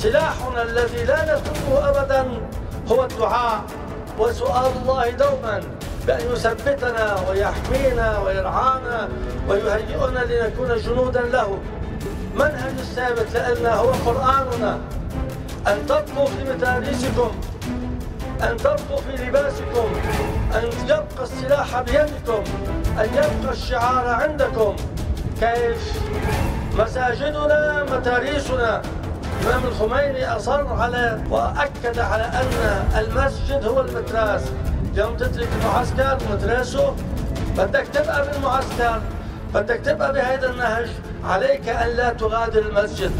سلاحنا الذي لا نتركه أبدا هو الدعاء وسؤال الله دوما بأن يثبتنا ويحمينا ويرعانا ويهيئنا لنكون جنودا له. منهج الثابت لنا هو قرآننا. أن تبقوا في مدارسكم أن تبقوا في لباسكم أن يبقى السلاح بيدكم أن يبقى الشعار عندكم. كيف؟ مساجدنا متاريسنا الإمام الخميني أصر على وأكد على أن المسجد هو المتراس يوم تترك المعسكر مدرسة. بدك تبقى بالمعسكر بدك تبقى بهذا النهج. عليك أن لا تغادر المسجد.